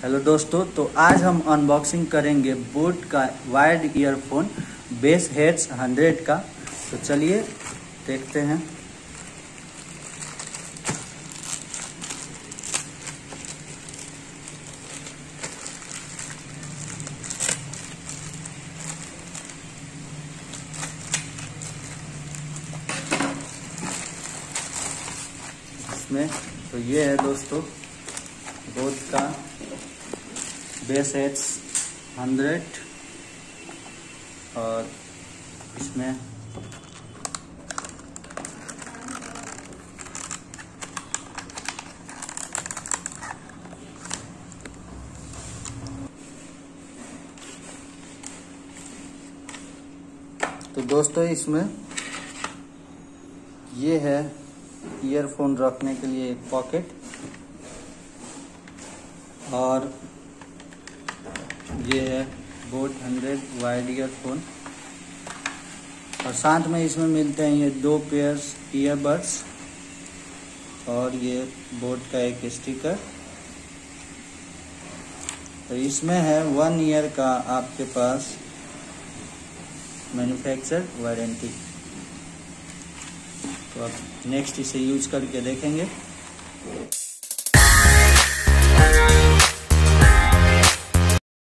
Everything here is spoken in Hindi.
हेलो दोस्तों तो आज हम अनबॉक्सिंग करेंगे बोट का वायर्ड ईयरफोन बेस हेड्स 100 का। तो चलिए देखते हैं। इसमें तो ये है दोस्तों। बोट का बेस एट्स हंड्रेड और इसमें तो दोस्तों इसमें ये है ईयरफोन रखने के लिए एक पॉकेट और ये है बोट हंड्रेड वाइड ईयरफोन और साथ में इसमें मिलते हैं ये दो पेयर्स ईयरबड्स और ये बोट का एक स्टिकर तो इसमें है वन ईयर का आपके पास मैन्युफैक्चर वारंटी तो अब नेक्स्ट इसे यूज़ करके देखेंगे।